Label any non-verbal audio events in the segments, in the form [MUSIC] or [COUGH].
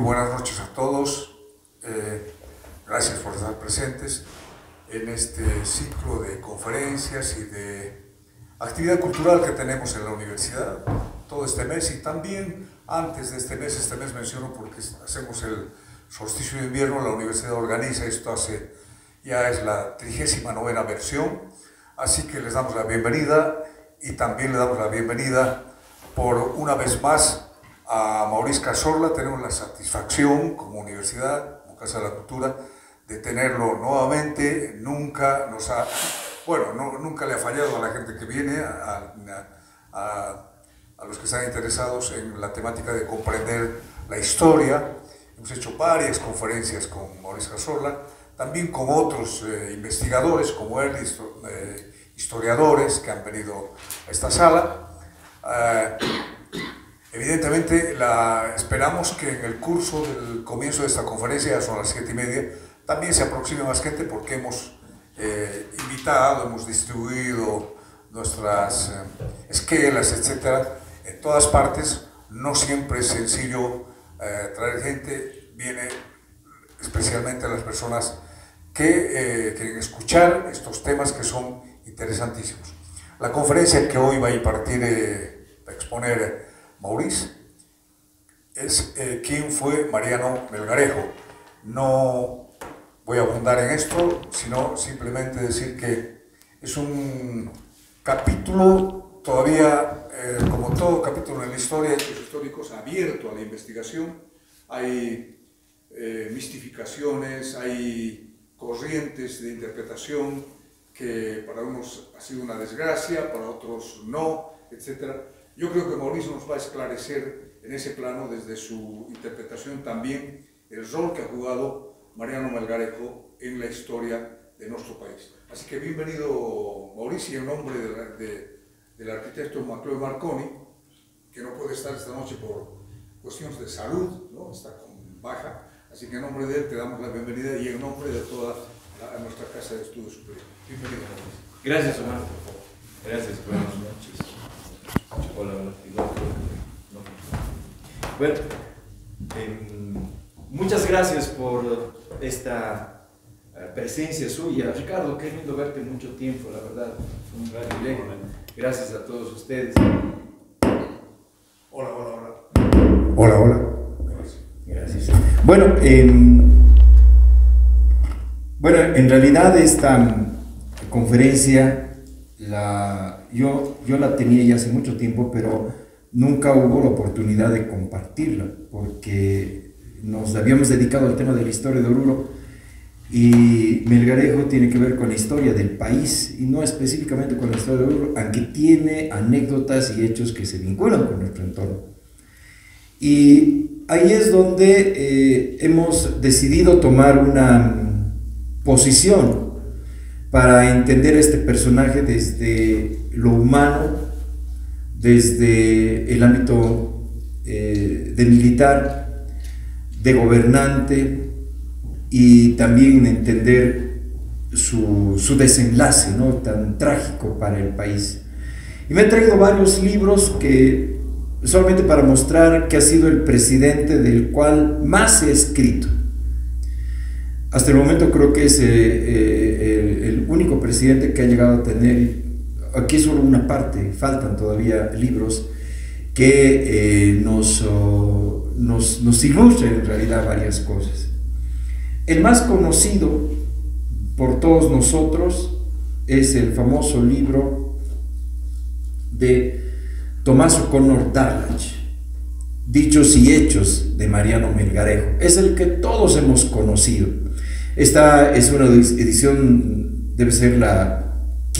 buenas noches a todos. Eh, gracias por estar presentes en este ciclo de conferencias y de actividad cultural que tenemos en la universidad todo este mes y también antes de este mes, este mes menciono porque hacemos el solsticio de invierno, la universidad organiza esto hace, ya es la 39 versión, así que les damos la bienvenida y también le damos la bienvenida por una vez más a Mauricio Cazorla. Tenemos la satisfacción como universidad, como Casa de la Cultura, de tenerlo nuevamente. Nunca nos ha, bueno, no, nunca le ha fallado a la gente que viene, a, a, los que están interesados en la temática de comprender la historia. Hemos hecho varias conferencias con Mauricio Cazorla, también con otros eh, investigadores como él, eh, historiadores que han venido a esta sala. Eh, evidentemente, la, esperamos que en el curso del comienzo de esta conferencia, son las siete y media, también se aproxime más gente porque hemos eh, invitado, hemos distribuido nuestras eh, esquelas, etcétera, en todas partes. No siempre es sencillo traer gente, viene especialmente a las personas que quieren escuchar estos temas que son interesantísimos. La conferencia que hoy va a impartir, eh, a exponer Maurice, es eh, quién fue Mariano Melgarejo. No voy a abundar en esto, sino simplemente decir que es un capítulo todavía, eh, como todo capítulo en la historia, hechos históricos, abierto a la investigación. Hay eh, mistificaciones, hay corrientes de interpretación, que para unos ha sido una desgracia, para otros no, etc. Yo creo que Mauricio nos va a esclarecer en ese plano, desde su interpretación también, el rol que ha jugado Mariano Melgarejo en la historia de nuestro país. Así que bienvenido Mauricio, en nombre de, del arquitecto Macleo Marconi, que no puede estar esta noche por cuestiones de salud, ¿no? está con baja, así que en nombre de él te damos la bienvenida y en nombre de toda nuestra Casa de Estudios Superior. Bienvenido. Gracias, Omar. Gracias, buenas noches. Hola, hola. Bueno, eh, muchas gracias por esta eh, presencia suya. Ricardo, qué lindo verte mucho tiempo, la verdad. Un gran privilegio. Gracias a todos ustedes. Hola, hola, hola. Hola, hola. Gracias. Bueno, eh, bueno, en realidad esta conferencia la, yo, yo la tenía ya hace mucho tiempo, pero nunca hubo la oportunidad de compartirla, porque nos habíamos dedicado al tema de la historia de Oruro y Melgarejo tiene que ver con la historia del país y no específicamente con la historia de Oruro, aunque tiene anécdotas y hechos que se vinculan con nuestro entorno. Y ahí es donde eh, hemos decidido tomar una posición para entender este personaje desde lo humano, desde el ámbito eh, de militar, de gobernante y también entender su, su desenlace ¿no? tan trágico para el país. Y me he traído varios libros que solamente para mostrar que ha sido el presidente del cual más he escrito hasta el momento creo que es eh, eh, el, único presidente que ha llegado a tener, aquí solo una parte, faltan todavía libros que eh, nos, oh, nos, nos en realidad varias cosas. El más conocido por todos nosotros es el famoso libro de Tomás O'Connor Darlach, Dichos y Hechos de Mariano Melgarejo. Es el que todos hemos conocido. Esta es una edición, debe ser la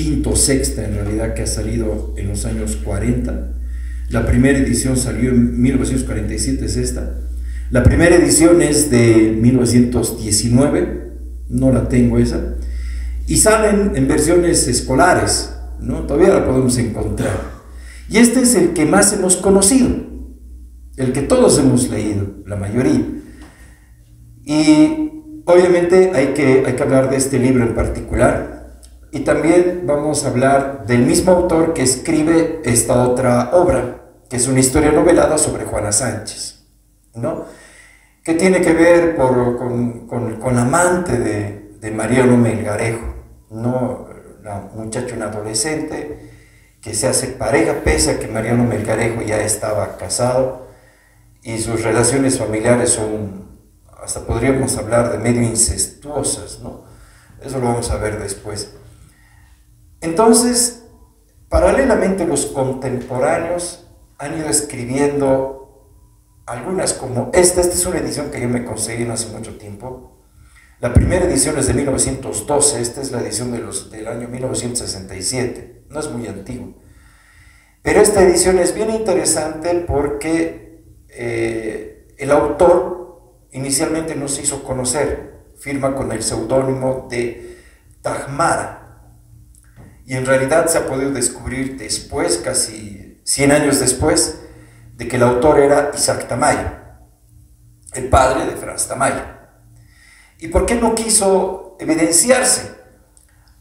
quinto o sexta en realidad que ha salido en los años 40. La primera edición salió en 1947, es esta. La primera edición es de 1919, no la tengo esa. Y salen en versiones escolares, ¿no? Todavía la podemos encontrar. Y este es el que más hemos conocido, el que todos hemos leído, la mayoría. Y Obviamente hay que, hay que hablar de este libro en particular y también vamos a hablar del mismo autor que escribe esta otra obra, que es una historia novelada sobre Juana Sánchez. ¿no? que tiene que ver con, con, amante de, de Mariano Melgarejo, ¿no? la muchacha, un adolescente, que se hace pareja, pese a que Mariano Melgarejo ya estaba casado y sus relaciones familiares son, hasta podríamos hablar de medio incestuosas, ¿no? Eso lo vamos a ver después. Entonces, paralelamente los contemporáneos han ido escribiendo algunas como esta, esta es una edición que yo me conseguí no hace mucho tiempo. La primera edición es de 1912, esta es la edición del año 1967, no es muy antiguo. Pero esta edición es bien interesante porque eh, el autor inicialmente no se hizo conocer, firma con el seudónimo de Tajmara. Y en realidad se ha podido descubrir después, casi 100 años después, de que el autor era Isaac Tamayo, el padre de Franz Tamayo. ¿Y por qué no quiso evidenciarse?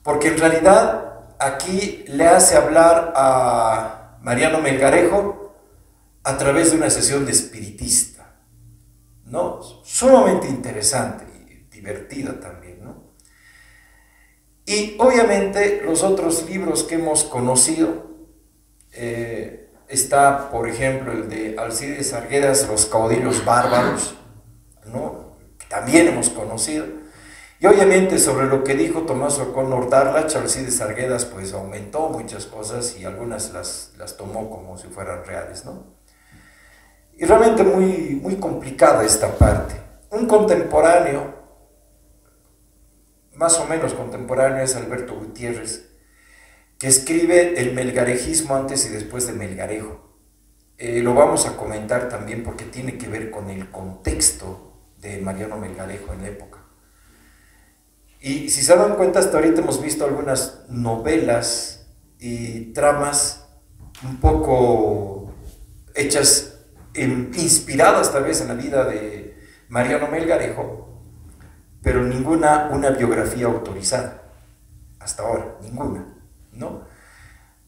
Porque en realidad aquí le hace hablar a Mariano Melgarejo a través de una sesión de espiritista, ¿no? Sumamente interesante y divertida también. Y obviamente los otros libros que hemos conocido, eh, Está, por ejemplo, el de Alcides Arguedas, Los caudillos bárbaros, ¿no? también hemos conocido. Y obviamente sobre lo que dijo Tomás O'Connor Darlach, Alcides Arguedas pues aumentó muchas cosas y algunas las, las tomó como si fueran reales. ¿no? Y realmente muy, muy complicada esta parte. Un contemporáneo, más o menos contemporáneo, es Alberto Gutiérrez, que escribe el melgarejismo antes y después de Melgarejo. Eh, lo vamos a comentar también porque tiene que ver con el contexto de Mariano Melgarejo en la época. Y si se dan cuenta, hasta ahorita hemos visto algunas novelas y tramas un poco hechas, inspiradas tal vez en la vida de Mariano Melgarejo, pero ninguna una biografía autorizada, hasta ahora, ninguna. ¿no?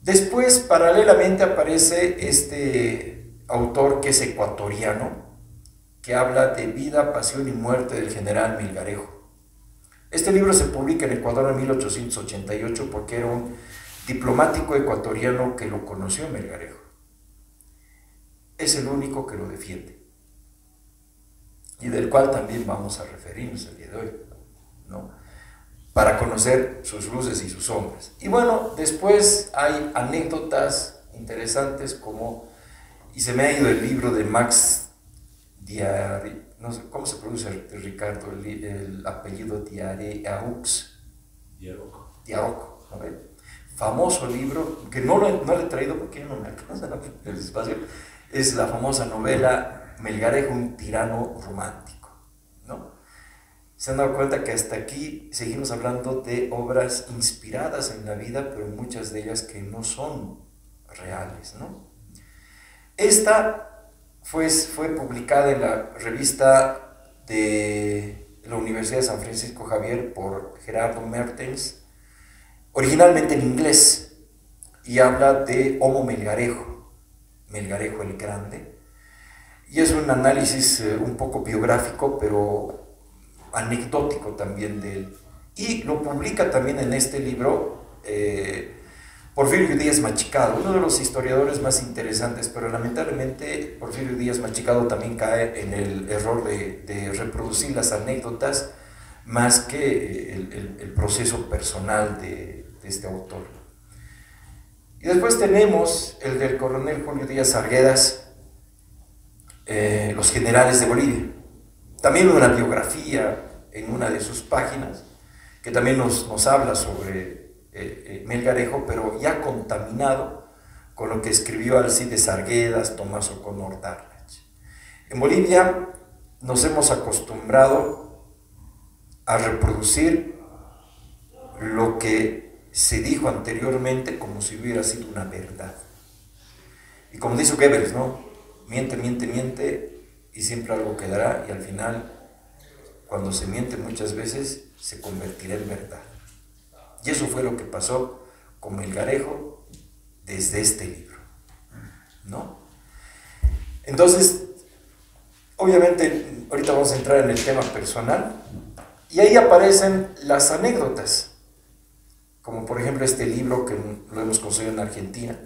Después, paralelamente, aparece este autor que es ecuatoriano, que habla de vida, pasión y muerte del general Milgarejo. Este libro se publica en Ecuador en 1888 porque era un diplomático ecuatoriano que lo conoció Melgarejo. Es el único que lo defiende y del cual también vamos a referirnos el día de hoy. ¿no? para conocer sus luces y sus sombras. Y bueno, después hay anécdotas interesantes como, y se me ha ido el libro de Max Diari, no sé, ¿cómo se pronuncia Ricardo? El, apellido Diare Aux. Diaroco. Famoso libro, que no lo, no he traído porque no me alcanza el espacio, es la famosa novela Melgarejo, un tirano romántico se han dado cuenta que hasta aquí seguimos hablando de obras inspiradas en la vida, pero muchas de ellas que no son reales. ¿no? Esta fue, fue publicada en la revista de la Universidad de San Francisco Javier por Gerardo Mertens, originalmente en inglés, y habla de Homo Melgarejo, Melgarejo el Grande, y es un análisis eh, un poco biográfico, pero anecdótico también de él. Y lo publica también en este libro eh, Porfirio Díaz Machicado, uno de los historiadores más interesantes, pero lamentablemente Porfirio Díaz Machicado también cae en el error de, reproducir las anécdotas más que el, proceso personal de, este autor. Y después tenemos el del coronel Julio Díaz Arguedas, eh, Los generales de Bolivia también una biografía en una de sus páginas, que también nos, nos habla sobre eh, eh, Melgarejo, pero ya contaminado con lo que escribió Alcides Arguedas, Tomás O'Connor Darlach. En Bolivia nos hemos acostumbrado a reproducir lo que se dijo anteriormente como si hubiera sido una verdad. Y como dice Goebbels, ¿no? Miente, miente, miente, y siempre algo quedará y al final, cuando se miente muchas veces, se convertirá en verdad. Y eso fue lo que pasó con Melgarejo desde este libro. ¿no? Entonces, obviamente, ahorita vamos a entrar en el tema personal, y ahí aparecen las anécdotas, como por ejemplo este libro que lo hemos conseguido en Argentina,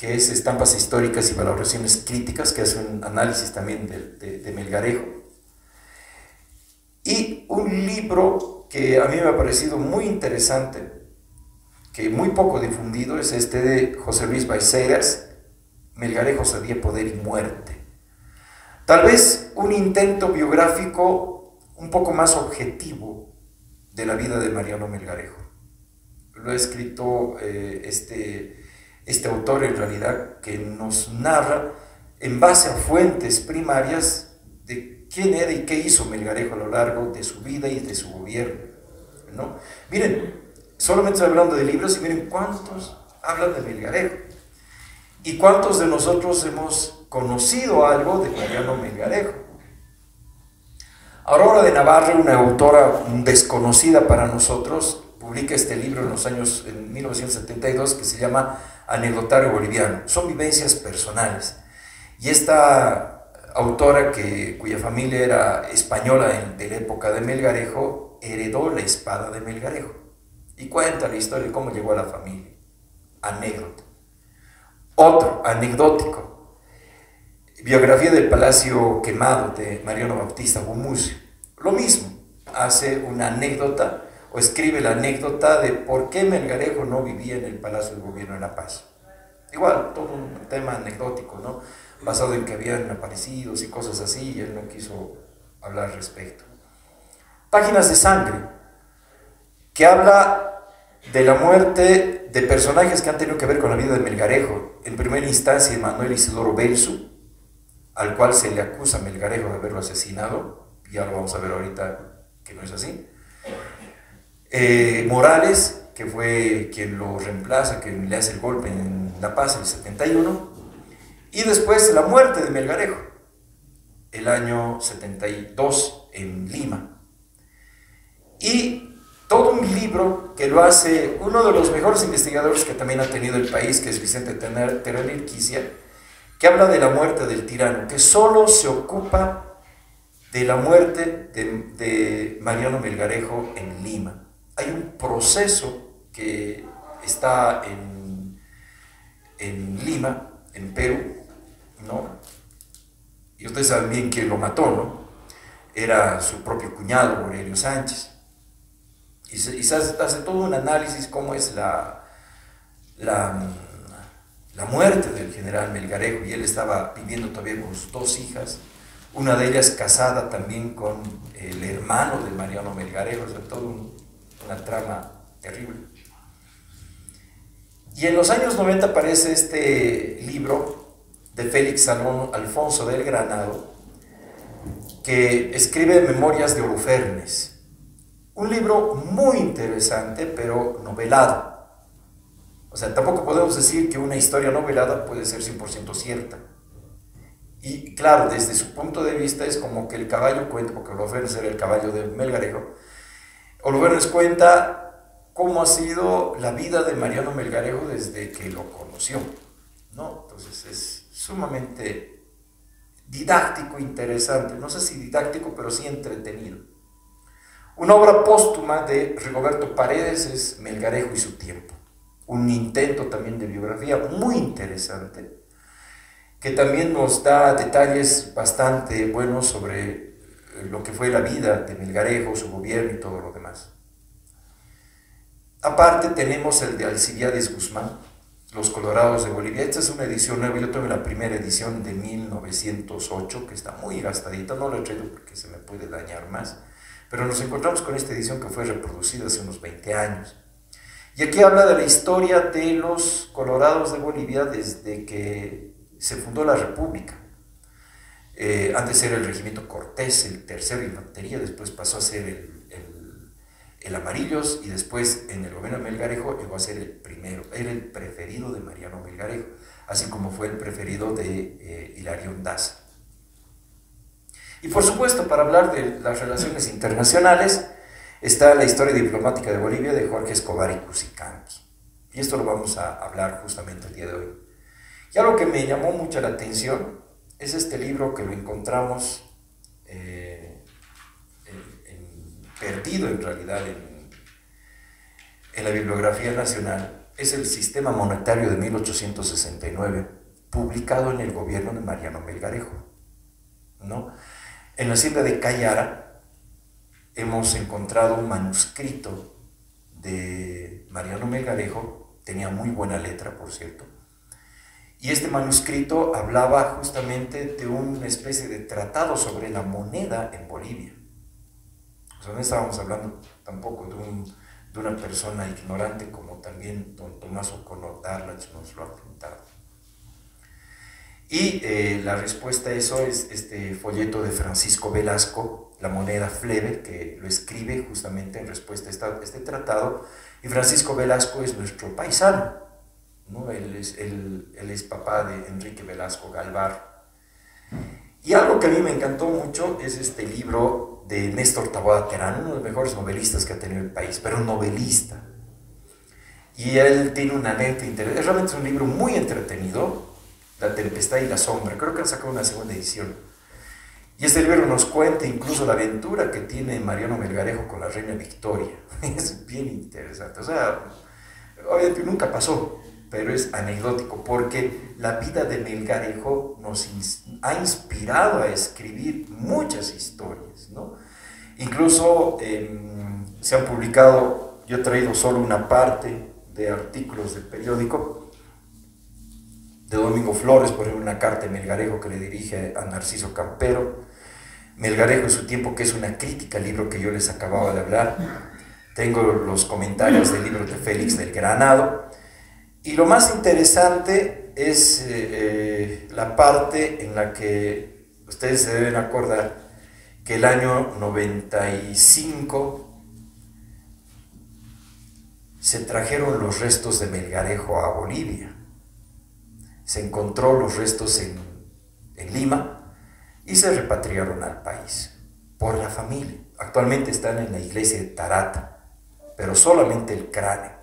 que es Estampas Históricas y Valoraciones Críticas, que hace un análisis también de, de, Melgarejo. Y un libro que a mí me ha parecido muy interesante, que muy poco difundido, es este de José Luis Baiceras, Melgarejo sabía poder y muerte. Tal vez un intento biográfico un poco más objetivo de la vida de Mariano Melgarejo. Lo ha escrito eh, este este autor en realidad que nos narra en base a fuentes primarias de quién era y qué hizo Melgarejo a lo largo de su vida y de su gobierno. ¿no? Miren, solamente estoy hablando de libros y miren cuántos hablan de Melgarejo. ¿Y cuántos de nosotros hemos conocido algo de Mariano Melgarejo? Aurora de Navarra, una autora desconocida para nosotros, publica este libro en los años en 1972 que se llama Anecdotario Boliviano. Son vivencias personales. Y esta autora, que, cuya familia era española en, de la época de Melgarejo, heredó la espada de Melgarejo. Y cuenta la historia de cómo llegó a la familia. Anécdota. Otro, anecdótico. Biografía del Palacio Quemado de Mariano Bautista Gumucio. Lo mismo, hace una anécdota o escribe la anécdota de por qué Melgarejo no vivía en el Palacio del Gobierno de La Paz. Igual, todo un tema anecdótico, ¿no? Basado en que habían aparecidos y cosas así, y él no quiso hablar al respecto. Páginas de sangre, que habla de la muerte de personajes que han tenido que ver con la vida de Melgarejo. En primera instancia, Manuel Isidoro Belsu, al cual se le acusa a Melgarejo de haberlo asesinado, ya lo vamos a ver ahorita que no es así. Eh, Morales, que fue quien lo reemplaza, que le hace el golpe en La Paz el 71, y después la muerte de Melgarejo, el año 72 en Lima. Y todo un libro que lo hace uno de los mejores investigadores que también ha tenido el país, que es Vicente Terán Irquicia, que habla de la muerte del tirano, que solo se ocupa de la muerte de Mariano Melgarejo en Lima hay un proceso que está en, en Lima, en Perú, ¿no? Y ustedes saben bien quién lo mató, ¿no? Era su propio cuñado, Aurelio Sánchez. Y se, hace, todo un análisis cómo es la, la, la muerte del general Melgarejo. Y él estaba viviendo todavía con sus dos hijas, una de ellas casada también con el hermano de Mariano Melgarejo, o todo un, una trama terrible. Y en los años 90 aparece este libro de Félix Alfonso del Granado, que escribe Memorias de Olufernes. Un libro muy interesante, pero novelado. O sea, tampoco podemos decir que una historia novelada puede ser 100% cierta. Y claro, desde su punto de vista es como que el caballo cuenta, porque Olufernes era el caballo de Melgarejo, Oliver nos cuenta cómo ha sido la vida de Mariano Melgarejo desde que lo conoció. ¿no? Entonces es sumamente didáctico, interesante, no sé si didáctico, pero sí entretenido. Una obra póstuma de Rigoberto Paredes es Melgarejo y su tiempo, un intento también de biografía muy interesante, que también nos da detalles bastante buenos sobre lo que fue la vida de Melgarejo, su gobierno y todo lo demás. Aparte tenemos el de Alcibiades Guzmán, Los Colorados de Bolivia. Esta es una edición nueva, yo tuve la primera edición de 1908, que está muy gastadita, no la he traído porque se me puede dañar más, pero nos encontramos con esta edición que fue reproducida hace unos 20 años. Y aquí habla de la historia de los Colorados de Bolivia desde que se fundó la República. Eh, antes era el regimiento Cortés, el tercero de infantería, después pasó a ser el, el, Amarillos y después en el gobierno de Melgarejo llegó a ser el primero. Era el preferido de Mariano Melgarejo, así como fue el preferido de eh, Hilarión Daza. Y por supuesto, para hablar de las relaciones internacionales, está la historia diplomática de Bolivia de Jorge Escobar y Cusicanqui. Y esto lo vamos a hablar justamente el día de hoy. Y algo que me llamó mucho la atención es este libro que lo encontramos eh, perdido en realidad en, la bibliografía nacional. Es el Sistema Monetario de 1869, publicado en el gobierno de Mariano Melgarejo. ¿no? En la hacienda de Cayara hemos encontrado un manuscrito de Mariano Melgarejo, tenía muy buena letra, por cierto, y este manuscrito hablaba justamente de una especie de tratado sobre la moneda en Bolivia. O sea, no estábamos hablando tampoco de, de una persona ignorante como también don Tomás O'Connor Darlach nos lo ha pintado. Y eh, la respuesta a eso es este folleto de Francisco Velasco, La moneda Fleve, que lo escribe justamente en respuesta a este tratado. Y Francisco Velasco es nuestro paisano él, es, es papá de Enrique Velasco Galvar. Y algo que a mí me encantó mucho es este libro de Néstor Taboada Terán, uno de los mejores novelistas que ha tenido el país, pero novelista. Y él tiene una neta interés. Realmente un libro muy entretenido, La Tempestad y la Sombra. Creo que han sacado una segunda edición. Y este libro nos cuenta incluso la aventura que tiene Mariano Melgarejo con la reina Victoria. [LAUGHS] Es bien interesante. O sea, obviamente nunca pasó, pero es anecdótico porque la vida de Melgarejo nos ha inspirado a escribir muchas historias, ¿no? Incluso em, se han publicado, yo he traído solo una parte de artículos del periódico, de Domingo Flores, por ejemplo, una carta de Melgarejo que le dirige a Narciso Campero, Melgarejo en su tiempo, que es una crítica al libro que yo les acababa de hablar, tengo los comentarios del libro de Félix del Granado, y lo más interesante es eh, eh, la parte en la que ustedes se deben acordar que el año 95 se trajeron los restos de Melgarejo a Bolivia. Se encontró los restos en, en Lima y se repatriaron al país por la familia. Actualmente están en la iglesia de Tarata, pero solamente el cráneo.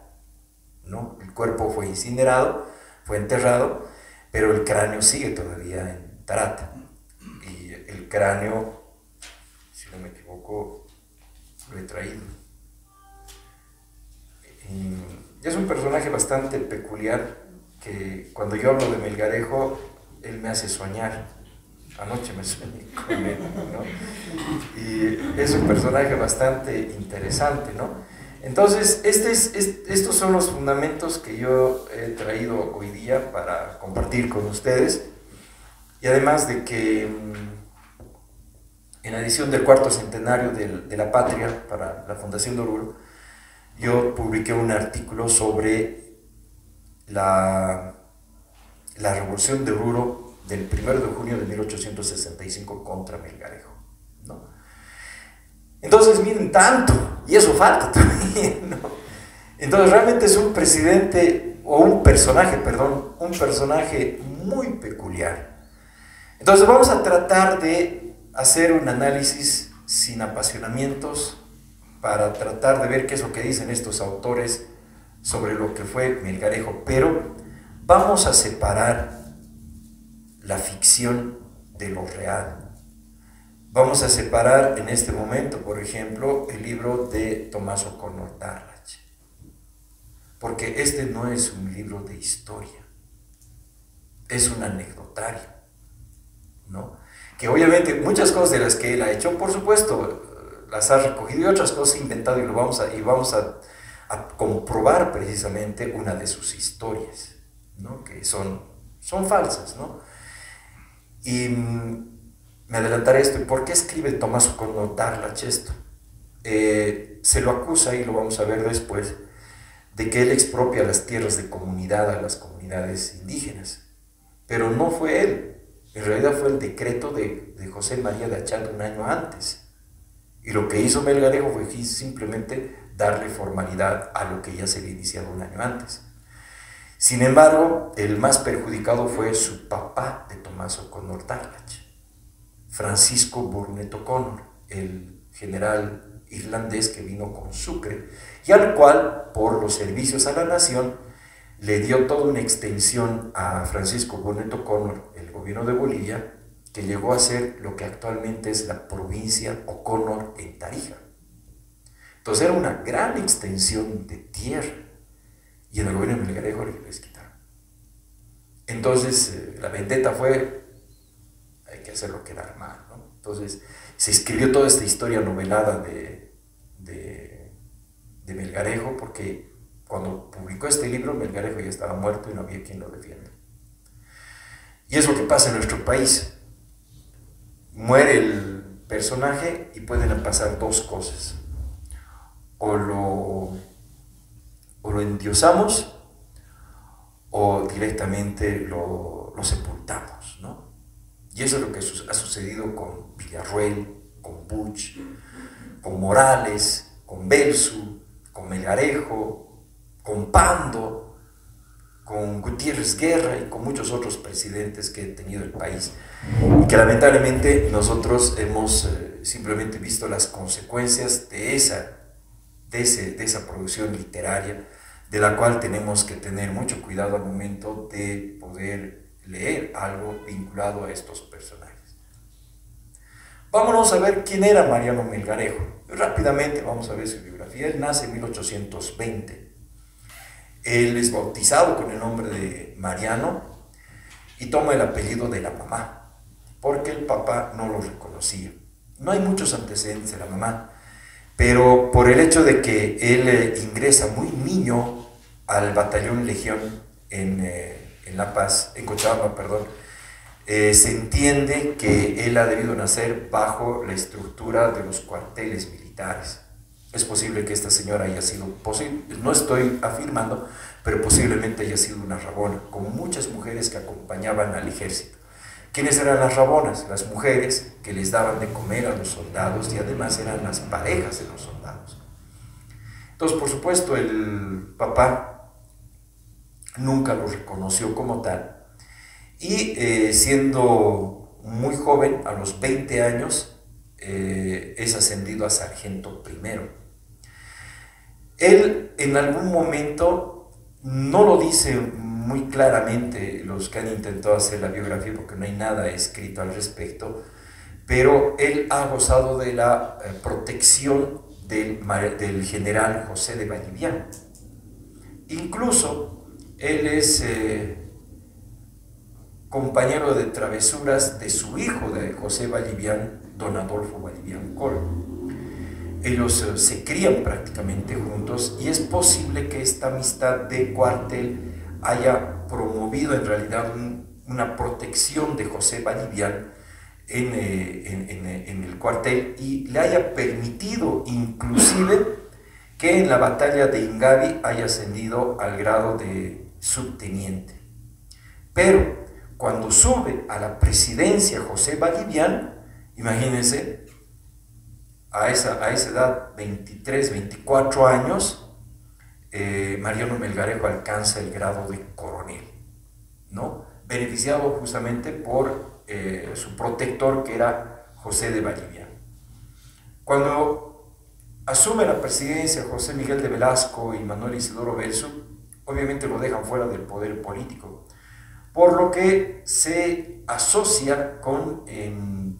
El cuerpo fue incinerado, fue enterrado, pero el cráneo sigue todavía en Tarata. Y el cráneo, si no me equivoco, lo he traído. Y es un personaje bastante peculiar que cuando yo hablo de Melgarejo, él me hace soñar. Anoche me soñé [LAUGHS] con él, Y es un personaje bastante interesante, ¿no? Entonces, este es, estos son los fundamentos que yo he traído hoy día para compartir con ustedes. Y además de que mm, en la edición del cuarto centenario de, la patria para la Fundación de Oruro, yo publiqué un artículo sobre la, la revolución de Oruro del 1 de junio de 1865 contra Melgarejo. Entonces, miren, tanto, y eso falta [LAUGHS] también, ¿no? Entonces, realmente es un presidente, o un personaje, perdón, un personaje muy peculiar. Entonces, vamos a tratar de hacer un análisis sin apasionamientos para tratar de ver qué es lo que dicen estos autores sobre lo que fue Melgarejo, pero vamos a separar la ficción de lo real. Vamos a separar en este momento, por ejemplo, el libro de Tomás O'Connor Darlach, porque este no es un libro de historia, es un anecdotario, ¿no? Que obviamente muchas cosas de las que él ha hecho, por supuesto, las ha recogido y otras cosas ha inventado y, lo vamos a, y vamos a comprobar precisamente una de sus historias, ¿no? Que son, son falsas, ¿no? Y mm, me adelantaré esto. ¿Por qué escribe Tomás O'Connor Darlach esto? Eh, se lo acusa, y lo vamos a ver después, de que él expropia las tierras de comunidad a las comunidades indígenas. Pero no fue él. En realidad fue el decreto de, José María de Achal un año antes. Y lo que hizo Melgarejo fue simplemente darle formalidad a lo que ya se había iniciado un año antes. Sin embargo, el más perjudicado fue su papá de Tomás O'Connor Darlach. Francisco Burnett O'Connor, el general irlandés que vino con Sucre, y al cual, por los servicios a la nación, le dio toda una extensión a Francisco Burnett O'Connor, el gobierno de Bolivia, que llegó a ser lo que actualmente es la provincia O'Connor en Tarija. Entonces era una gran extensión de tierra y en el gobierno de Melgarejo les quitaron. Entonces eh, la vendetta fue, que hacerlo quedar mal. ¿no? Entonces se escribió toda esta historia novelada de, de, de Melgarejo porque cuando publicó este libro Melgarejo ya estaba muerto y no había quien lo defienda. Y es lo que pasa en nuestro país. Muere el personaje y pueden pasar dos cosas o lo, o lo endiosamos o directamente lo, lo sepultamos, ¿no? Y eso es lo que ha sucedido con Villarruel, con Buch, con Morales, con Belsu, con Melgarejo, con Pando, con Gutiérrez Guerra y con muchos otros presidentes que ha tenido el país. Y que lamentablemente nosotros hemos eh, simplemente visto las consecuencias de esa de esa producción literaria, de la cual tenemos que tener mucho cuidado al momento de poder leer algo vinculado a estos personajes. Vámonos a ver quién era Mariano Melgarejo. Rápidamente vamos a ver su biografía. Él nace en 1820. Él es bautizado con el nombre de Mariano y toma el apellido de la mamá, porque el papá no lo reconocía. No hay muchos antecedentes de la mamá, pero por el hecho de que él eh, ingresa muy niño al batallón Legión en, eh, La Paz, en Cochabamba, perdón, eh, se entiende que él ha debido nacer bajo la estructura de los cuarteles militares. Es posible que esta señora haya sido, no estoy afirmando, pero posiblemente haya sido una rabona, como muchas mujeres que acompañaban al ejército. ¿Quiénes eran las rabonas? Las mujeres que les daban de comer a los soldados y además eran las parejas de los soldados. Entonces, por supuesto, el papá nunca lo reconoció como tal y eh, siendo muy joven, a los 20 años, eh, es ascendido a sargento primero. Él en algún momento no lo dice muy claramente los que han intentado hacer la biografía, porque no hay nada escrito al respecto, pero él ha gozado de la eh, protección del, general José de Vallivian. Incluso él es eh, compañero de travesuras de su hijo de José Vallivian, don Adolfo Vallivian Col. Ellos eh, se crían prácticamente juntos y es posible que esta amistad de cuartel haya promovido en realidad una protección de José Vallivian eh, en, el cuartel y le haya permitido inclusive que en la batalla de Ingavi haya ascendido al grado de subteniente. Pero cuando sube a la presidencia José Vallivian, imagínense, a esa, a esa edad, 23, 24 años, eh, Mariano Melgarejo alcanza el grado de coronel, ¿no? beneficiado justamente por eh, su protector que era José de Vallivian. Cuando asume la presidencia José Miguel de Velasco y Manuel Isidoro Belso, obviamente lo dejan fuera del poder político, por lo que se asocia con em,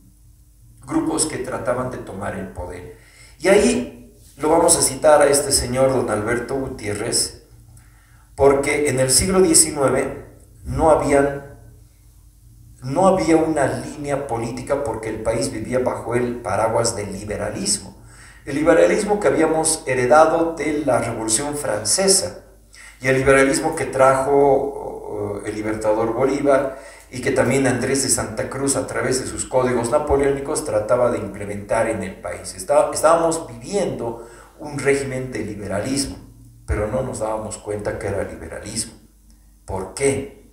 grupos que trataban de tomar el poder. Y ahí lo vamos a citar a este señor don Alberto Gutiérrez, porque en el siglo XIX no, habían, no había una línea política porque el país vivía bajo el paraguas del liberalismo. El liberalismo que habíamos heredado de la Revolución Francesa y el liberalismo que trajo el libertador Bolívar y que también Andrés de Santa Cruz a través de sus códigos napoleónicos trataba de implementar en el país. estábamos viviendo un régimen de liberalismo, pero no nos dábamos cuenta que era liberalismo. ¿Por qué?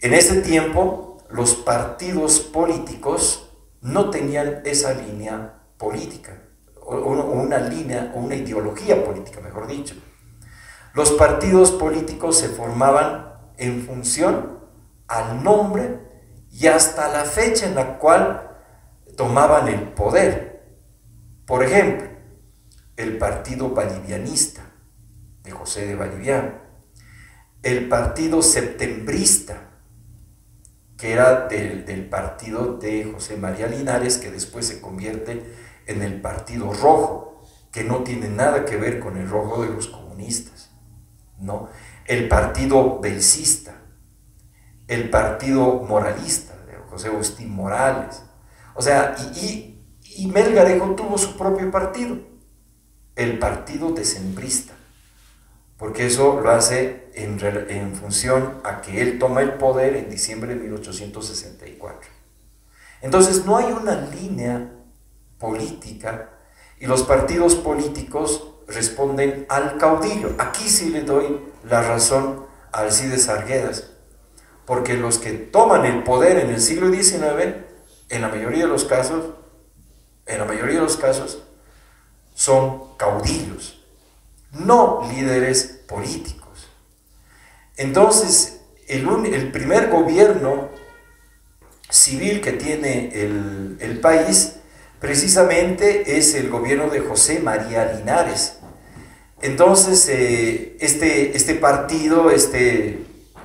En ese tiempo los partidos políticos no tenían esa línea política, o una línea, o una ideología política, mejor dicho. Los partidos políticos se formaban en función al nombre y hasta la fecha en la cual tomaban el poder. Por ejemplo, el Partido Bolivianista de José de Vallivian, el Partido Septembrista, que era del partido de José María Linares, que después se convierte en el Partido Rojo, que no tiene nada que ver con el rojo de los comunistas, ¿no? El Partido Belcista, el Partido Moralista de José Agustín Morales. O sea, y, y, y Melgarejo tuvo su propio partido, el Partido Decembrista, porque eso lo hace en, en función a que él toma el poder en diciembre de 1864. Entonces no hay una línea política y los partidos políticos responden al caudillo. Aquí sí le doy la razón a Alcides Arguedas, porque los que toman el poder en el siglo XIX, en la mayoría de los casos, en la mayoría de los casos, son caudillos, no líderes políticos. Entonces, el, el primer gobierno civil que tiene el, el país precisamente es el gobierno de José María Linares. Entonces, eh, este, este partido, este,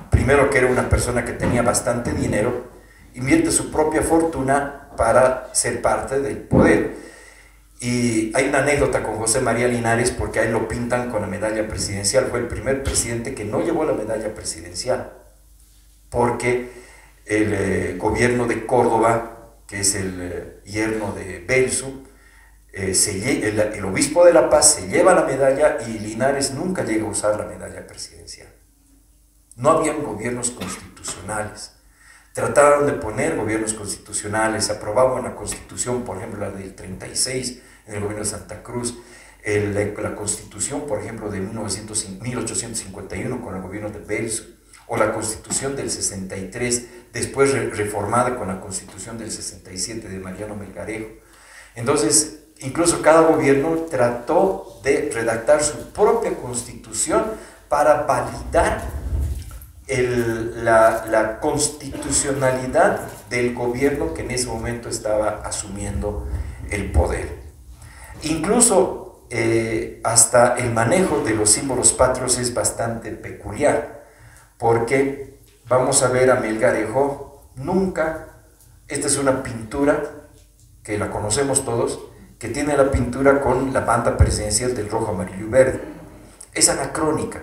primero que era una persona que tenía bastante dinero, invierte su propia fortuna para ser parte del poder. Y hay una anécdota con José María Linares porque ahí lo pintan con la medalla presidencial. Fue el primer presidente que no llevó la medalla presidencial porque el eh, gobierno de Córdoba que es el eh, yerno de Belsu, eh, el, obispo de La Paz se lleva la medalla y Linares nunca llega a usar la medalla presidencial. No habían gobiernos constitucionales. Trataron de poner gobiernos constitucionales, aprobaban la constitución, por ejemplo, la del 36 en el gobierno de Santa Cruz, la, constitución, por ejemplo, de 1851 con el gobierno de Belsu, o la constitución del 63 después reformada con la constitución del 67 de Mariano Melgarejo. Entonces, incluso cada gobierno trató de redactar su propia constitución para validar la, constitucionalidad del gobierno que en ese momento estaba asumiendo el poder. Incluso eh, hasta el manejo de los símbolos patrios es bastante peculiar, porque vamos a ver a Melgarejo, nunca, esta es una pintura que la conocemos todos, que tiene la pintura con la banda presidencial del rojo, amarillo y verde. Es anacrónica,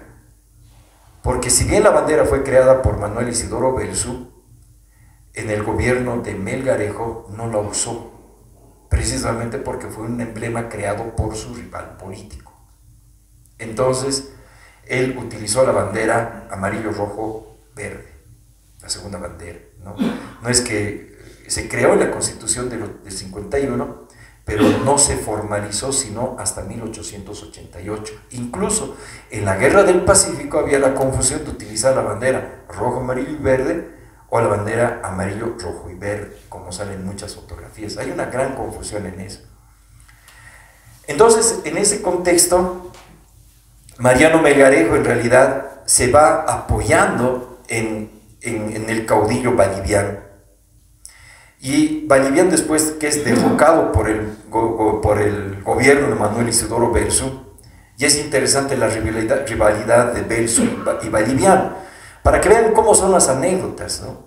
porque si bien la bandera fue creada por Manuel Isidoro Belsu, en el gobierno de Melgarejo no la usó, precisamente porque fue un emblema creado por su rival político. Entonces, él utilizó la bandera amarillo, rojo, verde la segunda bandera. ¿no? no es que se creó en la constitución del, 51, pero no se formalizó sino hasta 1888. Incluso en la Guerra del Pacífico había la confusión de utilizar la bandera rojo, amarillo y verde o la bandera amarillo, rojo y verde, como salen muchas fotografías. Hay una gran confusión en eso. Entonces, en ese contexto, Mariano Melgarejo en realidad se va apoyando en en, el caudillo boliviano. Y Bolivian después, que es derrocado por el, por el gobierno de Manuel Isidoro Belsu, y es interesante la rivalidad, rivalidad de Belsu y, Boliviano, para que vean cómo son las anécdotas. ¿no?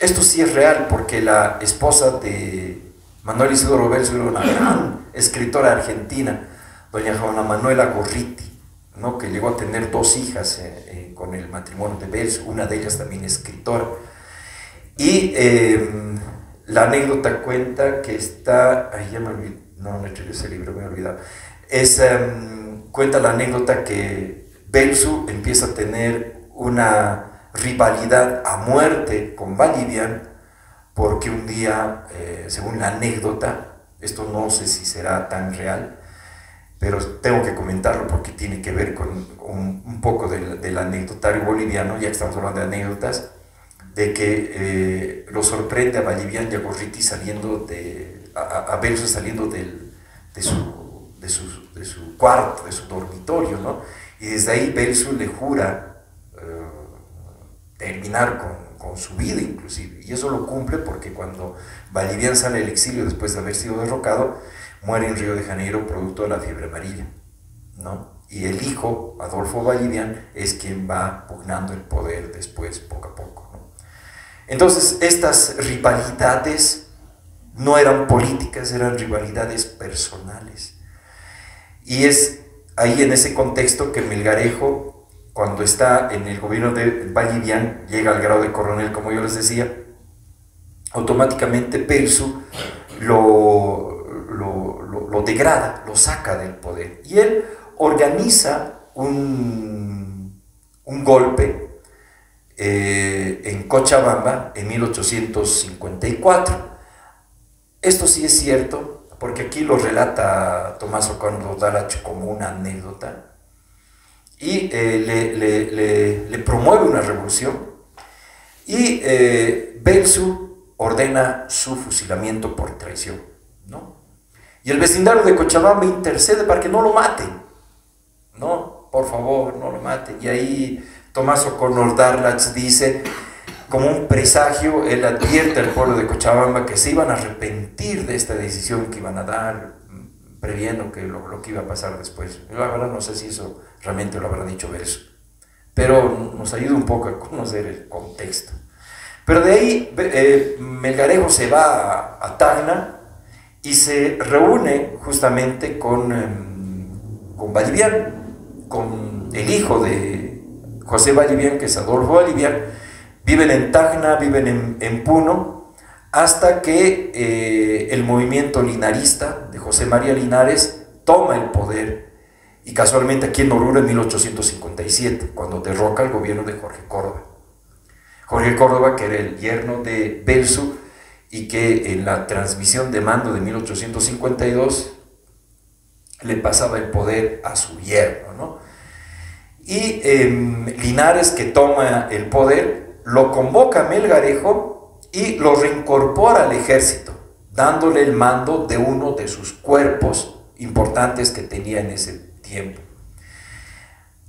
Esto sí es real, porque la esposa de Manuel Isidoro Belsu era una gran escritora argentina, doña Juana Manuela Gorriti, ¿no? que llegó a tener dos hijas. Eh, eh, con el matrimonio de Bells, una de ellas también escritora. Y em, la anécdota cuenta que está, ay, ya me no, no he hecho ese libro, me he olvidado, es, em, cuenta la anécdota que Belsu empieza a tener una rivalidad a muerte con Valivian, porque un día, eh, según la anécdota, esto no sé si será tan real, pero tengo que comentarlo porque tiene que ver con un, poco del, anecdotario boliviano, ya que estamos hablando de anécdotas, de que eh, lo sorprende a Bolivian y a Gorriti saliendo de, a, a saliendo del, de, su, de, su, de, su, cuarto, de su dormitorio, ¿no? Y desde ahí Belsu le jura eh, terminar con, con, su vida inclusive. Y eso lo cumple porque cuando Bolivian sale del exilio después de haber sido derrocado, muere en Río de Janeiro producto de la fiebre amarilla, ¿no? Y el hijo, Adolfo Vallivian, es quien va pugnando el poder después, poco a poco, ¿no? Entonces, estas rivalidades no eran políticas, eran rivalidades personales. Y es ahí en ese contexto que Melgarejo, cuando está en el gobierno de Vallivian, llega al grado de coronel, como yo les decía, automáticamente Persu lo, lo, degrada, lo saca del poder. Y él organiza un, un golpe eh, en Cochabamba en 1854. Esto sí es cierto, porque aquí lo relata Tomás Ocondo Dalacho como una anécdota, y eh, le, promueve una revolución, y eh, Belsu ordena su fusilamiento por traición. ¿no? Y el vecindario de Cochabamba intercede para que no lo maten. No, por favor, no lo maten. Y ahí Tomás O'Connor Darlach dice, como un presagio, él advierte al pueblo de Cochabamba que se iban a arrepentir de esta decisión que iban a dar, previendo que lo, que iba a pasar después. La verdad no sé si eso realmente lo habrá dicho Verso, pero nos ayuda un poco a conocer el contexto. Pero de ahí eh, Melgarejo se va a, Tacna y se reúne justamente con, em, con con el hijo de José Vallivian, que es Adolfo Vallivian, viven en Tacna, viven en, Puno, hasta que eh, el movimiento linarista de José María Linares toma el poder, y casualmente aquí en Oruro en 1857, cuando derroca el gobierno de Jorge Córdoba. Jorge Córdoba, que era el yerno de Belsu, y que en la transmisión de mando de 1852 le pasaba el poder a su yerno, ¿no? Y em, Linares, que toma el poder, lo convoca a Melgarejo y lo reincorpora al ejército, dándole el mando de uno de sus cuerpos importantes que tenía en ese tiempo.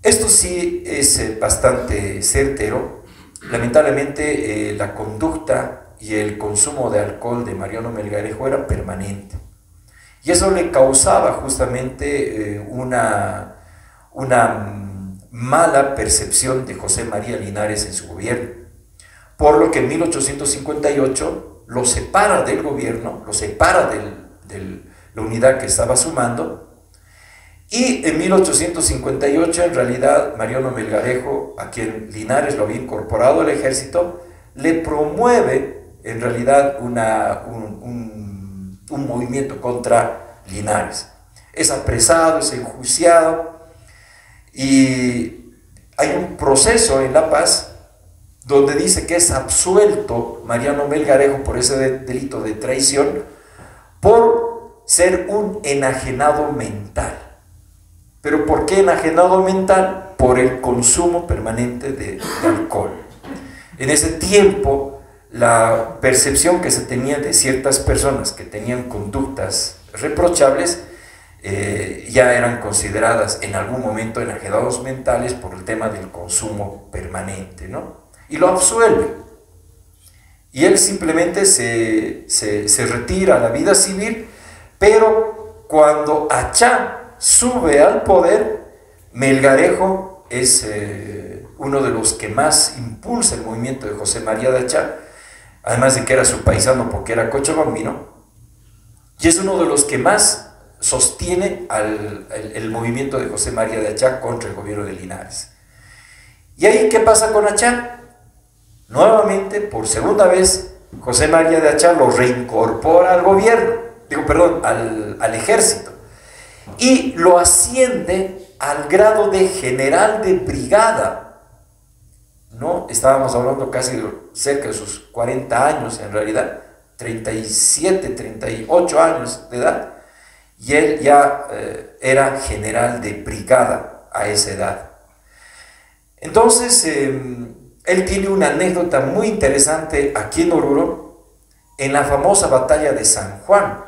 Esto sí es eh, bastante certero. Lamentablemente eh, la conducta y el consumo de alcohol de Mariano Melgarejo era permanente. Y eso le causaba justamente eh, una, una mala percepción de José María Linares en su gobierno, por lo que en 1858 lo separa del gobierno, lo separa de la unidad que estaba sumando, y en 1858 en realidad Mariano Melgarejo, a quien Linares lo había incorporado al ejército, le promueve en realidad una, un, un movimiento contra Linares. Es apresado, es enjuiciado, y hay un proceso en La Paz donde dice que es absuelto Mariano Melgarejo por ese delito de traición por ser un enajenado mental. ¿Pero por qué enajenado mental? Por el consumo permanente de, de alcohol. En ese tiempo, la percepción que se tenía de ciertas personas que tenían conductas reprochables eh, ya eran consideradas en algún momento enajenados mentales por el tema del consumo permanente, ¿no? Y lo absuelve. Y él simplemente se, se, retira a la vida civil, pero cuando Achá sube al poder, Melgarejo es eh, uno de los que más impulsa el movimiento de José María de Achá, además de que era su paisano porque era cochabambino, y es uno de los que más sostiene el, movimiento de José María de Achá contra el gobierno de Linares. ¿Y ahí qué pasa con Achá? Nuevamente, por segunda vez, José María de Achá lo reincorpora al gobierno, digo, perdón, al, al ejército, y lo asciende al grado de general de brigada. ¿No? Estábamos hablando casi cerca de sus 40 años en realidad, 37, 38 años de edad y él ya eh, era general de brigada a esa edad. Entonces, em, él tiene una anécdota muy interesante aquí en Oruro, en la famosa batalla de San Juan.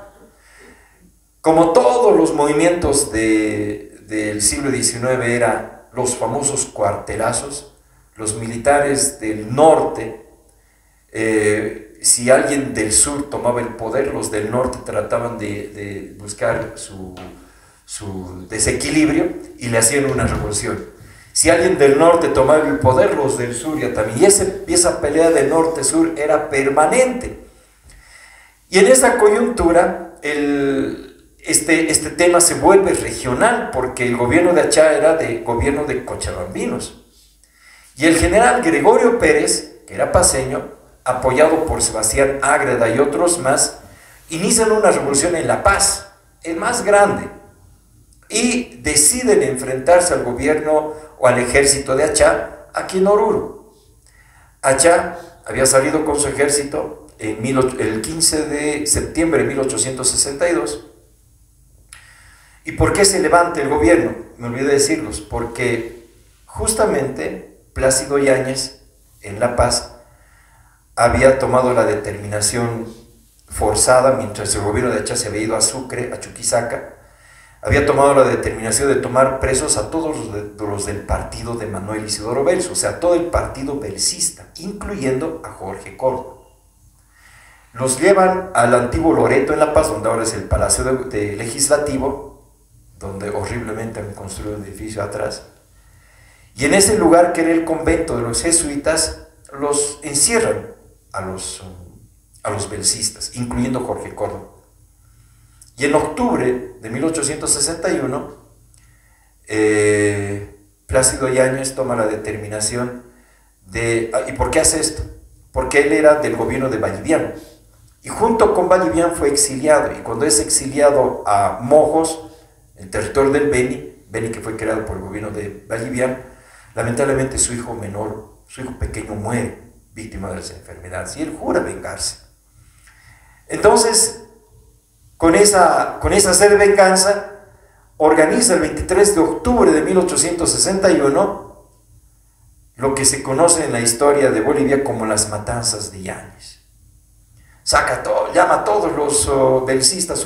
Como todos los movimientos del siglo XIX eran los famosos cuartelazos, los militares del norte eh, si alguien del sur tomaba el poder, los del norte trataban de, buscar su, desequilibrio y le hacían una revolución. Si alguien del norte tomaba el poder, los del sur ya también. Y, esa pelea de norte-sur era permanente. Y en esa coyuntura, este, este tema se vuelve regional porque el gobierno de Achá era de gobierno de cochabambinos. Y el general Gregorio Pérez, que era paseño, apoyado por Sebastián Ágreda y otros más, inician una revolución en La Paz, el más grande, y deciden enfrentarse al gobierno o al ejército de Achá aquí en Oruro. Achá había salido con su ejército el 15 de septiembre de 1862. ¿Y por qué se levanta el gobierno? Me olvidé decirlos, porque justamente Plácido Yáñez en La Paz había tomado la determinación forzada mientras el gobierno de Achá se había ido a Sucre, a Chuquisaca, había tomado la determinación de tomar presos a todos los, del partido de Manuel Isidoro Belso, o sea, todo el partido belsista, incluyendo a Jorge Córdoba. Los llevan al antiguo Loreto en La Paz, donde ahora es el Palacio de, Legislativo, donde horriblemente han construido un edificio atrás. Y en ese lugar, que era el convento de los jesuitas, los encierran a los, a los belsistas, incluyendo Jorge Córdoba. Y en octubre de 1861, eh, Plácido Yáñez toma la determinación de... Ah, ¿Y por qué hace esto? Porque él era del gobierno de Vallivian. Y junto con Vallivian fue exiliado. Y cuando es exiliado a Mojos, el territorio del Beni, Beni que fue creado por el gobierno de Vallivian, lamentablemente su hijo menor, su hijo pequeño muere víctima de las enfermedades. Y él jura vengarse. Entonces, con esa, con esa sed de venganza, organiza el 23 de octubre de 1861 lo que se conoce en la historia de Bolivia como las matanzas de Yáñez. Saca todo, llama a todos los uh,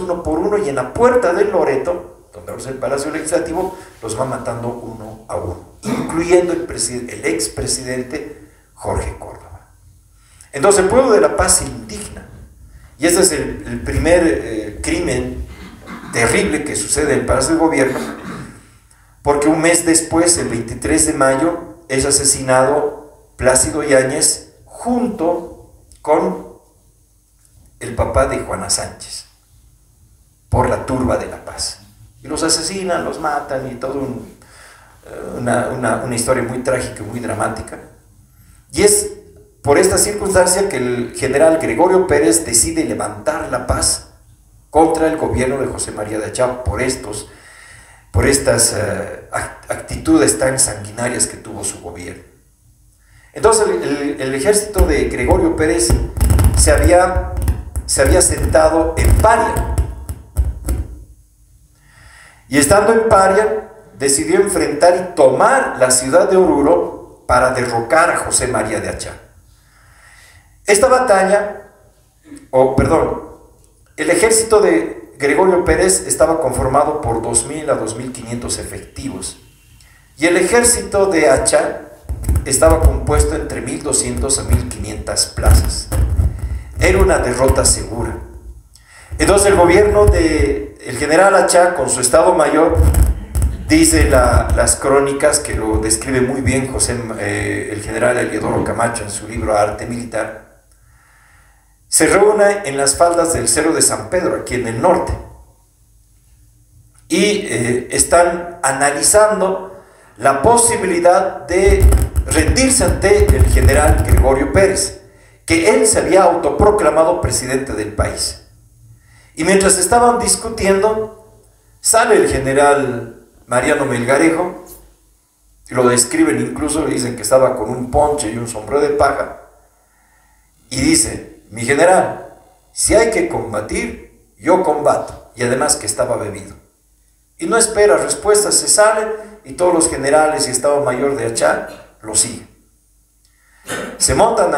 uno por uno y en la puerta del Loreto, es el Palacio Legislativo, los va matando uno a uno, incluyendo el, el expresidente Jorge Córdoba. Entonces el pueblo de La Paz se indigna y ese es el, primer eh, crimen terrible que sucede en el Palacio de Gobierno, porque un mes después, el 23 de mayo, es asesinado Plácido Yáñez junto con el papá de Juana Sánchez, por la turba de La Paz. Y los asesinan, los matan y todo eh, una, una historia muy trágica, muy dramática. Y es por esta circunstancia que el general Gregorio Pérez decide levantar la paz contra el gobierno de José María de Achá por, estos, por estas eh, actitudes tan sanguinarias que tuvo su gobierno. Entonces el, ejército de Gregorio Pérez se había, se había sentado en Paria. Y estando en Paria, decidió enfrentar y tomar la ciudad de Oruro para derrocar a José María de Achá. Esta batalla, o perdón, el ejército de Gregorio Pérez estaba conformado por 2.000 a 2.500 efectivos y el ejército de Hacha estaba compuesto entre 1.200 a 1.500 plazas. Era una derrota segura. Entonces el gobierno de el general Hacha con su estado mayor dice las crónicas que lo describe muy bien José, eh, el general Eliodoro Camacho en su libro Arte Militar se reúne en las faldas del Cerro de San Pedro, aquí en el norte, y eh, están analizando la posibilidad de rendirse ante el general Gregorio Pérez, que él se había autoproclamado presidente del país. Y mientras estaban discutiendo, sale el general Mariano Melgarejo, y lo describen incluso, le dicen que estaba con un ponche y un sombrero de paja, y dice, mi general, si hay que combatir, yo combato. Y además que estaba bebido. Y no espera respuestas, se sale y todos los generales y Estado Mayor de Achá lo siguen. Se montan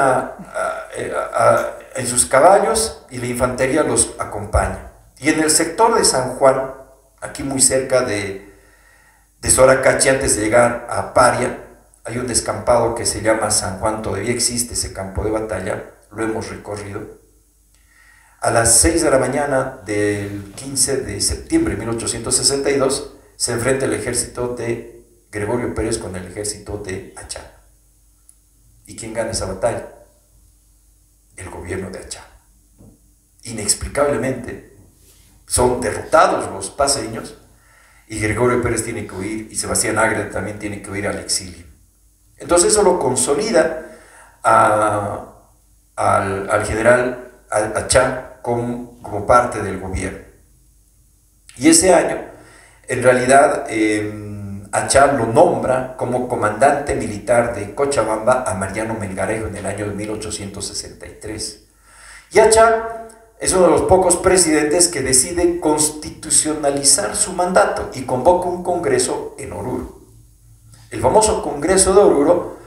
en sus caballos y la infantería los acompaña. Y en el sector de San Juan, aquí muy cerca de, de Soracachi, antes de llegar a Paria, hay un descampado que se llama San Juan, todavía existe ese campo de batalla lo hemos recorrido. A las 6 de la mañana del 15 de septiembre de 1862 se enfrenta el ejército de Gregorio Pérez con el ejército de Achá. ¿Y quién gana esa batalla? El gobierno de Achá. Inexplicablemente son derrotados los paseños y Gregorio Pérez tiene que huir y Sebastián Ágreda también tiene que huir al exilio. Entonces eso lo consolida al, general Achá como, como, parte del gobierno. Y ese año, en realidad, eh, Achá lo nombra como comandante militar de Cochabamba a Mariano Melgarejo en el año de 1863. Y Achá es uno de los pocos presidentes que decide constitucionalizar su mandato y convoca un congreso en Oruro. El famoso Congreso de Oruro,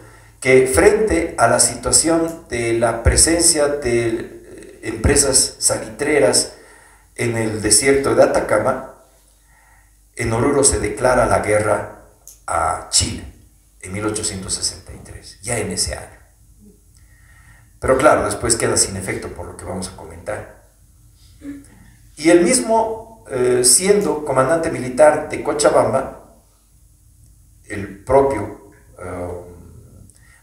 que frente a la situación de la presencia de eh, empresas salitreras en el desierto de Atacama, en Oruro se declara la guerra a Chile en 1863, ya en ese año. Pero claro, después queda sin efecto por lo que vamos a comentar. Y el mismo, eh, siendo comandante militar de Cochabamba, el propio eh,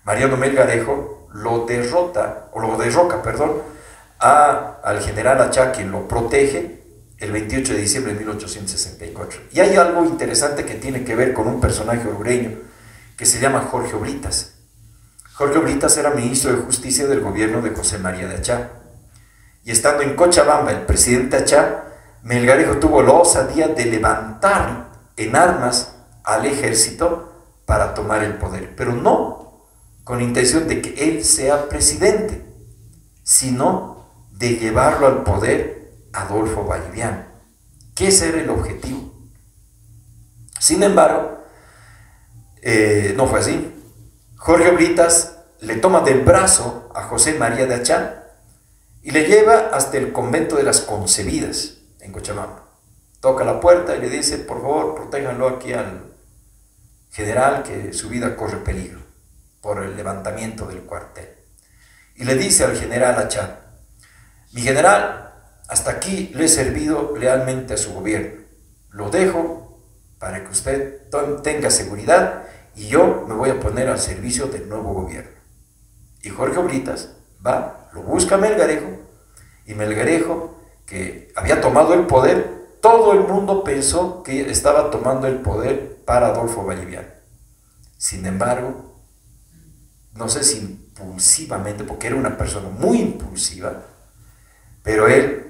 Mariano Melgarejo lo derrota, o lo derroca, perdón, a, al general Achá, lo protege el 28 de diciembre de 1864. Y hay algo interesante que tiene que ver con un personaje orureño que se llama Jorge Obritas. Jorge Obritas era ministro de Justicia del gobierno de José María de Achá y estando en Cochabamba el presidente Achá, Melgarejo tuvo la osadía de levantar en armas al ejército para tomar el poder, pero no con intención de que él sea presidente, sino de llevarlo al poder Adolfo Valliviano, ese era el objetivo. Sin embargo, eh, no fue así. Jorge Britas le toma del brazo a José María de Achá y le lleva hasta el convento de las concebidas en Cochabamba. Toca la puerta y le dice, por favor, protéjanlo aquí al general que su vida corre peligro por el levantamiento del cuartel. Y le dice al general Achá, mi general, hasta aquí le he servido lealmente a su gobierno. Lo dejo para que usted tenga seguridad y yo me voy a poner al servicio del nuevo gobierno. Y Jorge Obritas va, lo busca Melgarejo, y Melgarejo, que había tomado el poder, todo el mundo pensó que estaba tomando el poder para Adolfo Valliviano. Sin embargo, no sé si impulsivamente, porque era una persona muy impulsiva, pero él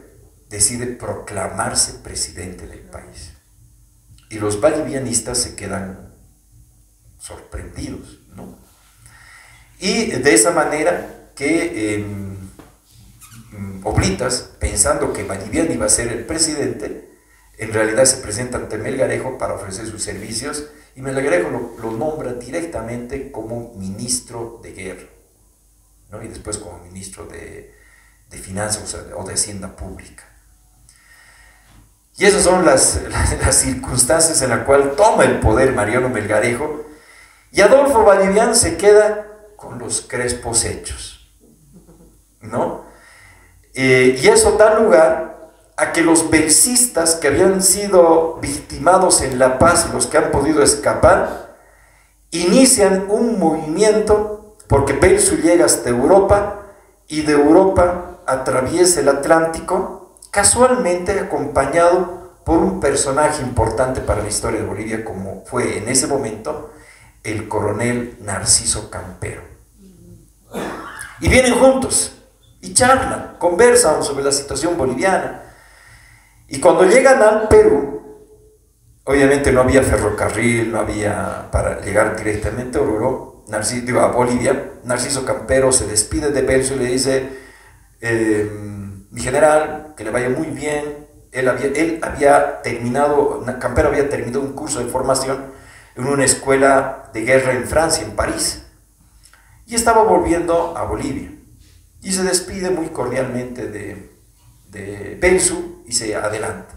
decide proclamarse presidente del país. Y los vallivianistas se quedan sorprendidos, ¿no? Y de esa manera que mm, Oblitas, pensando que Vallivian iba a ser el presidente, en realidad se presenta ante Melgarejo para ofrecer sus servicios y Melgarejo lo, nombra directamente como ministro de guerra y después como ministro de, finanzas o de hacienda pública. Y esas son las, [LAUGHS] las, circunstancias en las cuales toma el poder Mariano Melgarejo y Adolfo Vallivian se queda con los crespos hechos. ¿no? Eh, y eso da lugar a que los belsistas que habían sido victimados en La Paz, los que han podido escapar, inician un movimiento porque Belsu llega hasta Europa y de Europa atraviesa el Atlántico, casualmente acompañado por un personaje importante para la historia de Bolivia como fue en ese momento el coronel Narciso Campero. Y vienen juntos y charlan, conversan sobre la situación boliviana. Y cuando llegan al Perú, obviamente no había ferrocarril, no había para llegar directamente a Oruro, Narciso, a Bolivia, Narciso Campero se despide de Belso y le dice, eh, mi general, que le vaya muy bien, él había, terminado, Campero había terminado un curso de formación en una escuela de guerra en Francia, en París, y estaba volviendo a Bolivia y se despide muy cordialmente de, de y se adelanta.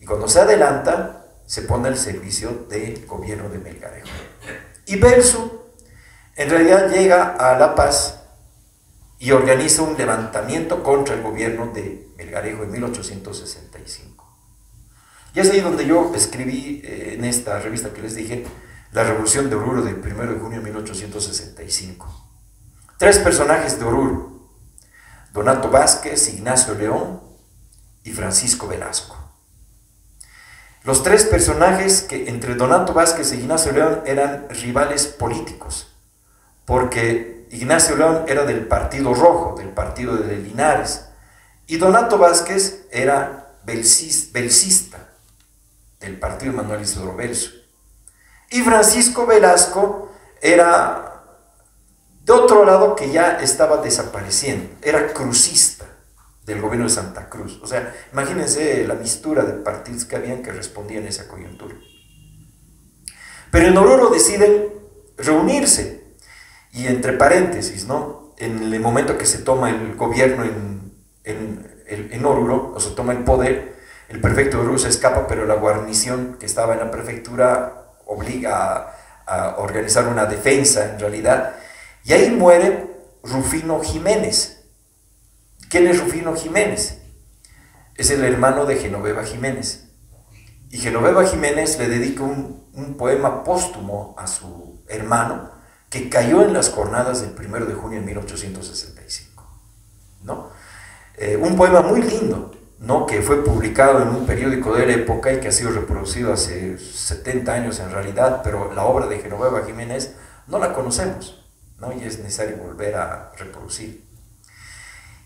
Y cuando se adelanta, se pone al servicio del gobierno de Melgarejo. Y Belsu en realidad llega a La Paz y organiza un levantamiento contra el gobierno de Melgarejo en 1865. Y es ahí donde yo escribí eh, en esta revista que les dije, la revolución de Oruro del 1 de junio de 1865. Tres personajes de Oruro, Donato Vázquez, Ignacio León y Francisco Velasco. Los tres personajes que entre Donato Vázquez e Ignacio León eran rivales políticos, porque Ignacio León era del Partido Rojo, del partido de Linares, y Donato Vázquez era belcista, del partido Manuel Isidoro Belso. Y Francisco Velasco era de otro lado que ya estaba desapareciendo, era crucista del gobierno de Santa Cruz. O sea, imagínense la mistura de partidos que habían que respondían a esa coyuntura. Pero en Oruro deciden reunirse y entre paréntesis, ¿no? En el momento que se toma el gobierno en, en, Oruro, o se toma el poder, el prefecto Oruro se escapa, pero la guarnición que estaba en la prefectura obliga a, a organizar una defensa en realidad, y ahí muere Rufino Jiménez, ¿Quién es Rufino Jiménez? Es el hermano de Genoveva Jiménez. Y Genoveva Jiménez le dedica un, poema póstumo a su hermano que cayó en las jornadas del 1 de junio de 1865. ¿no? Eh, un poema muy lindo, ¿no? que fue publicado en un periódico de la época y que ha sido reproducido hace 70 años en realidad, pero la obra de Genoveva Jiménez no la conocemos ¿no? y es necesario volver a reproducir.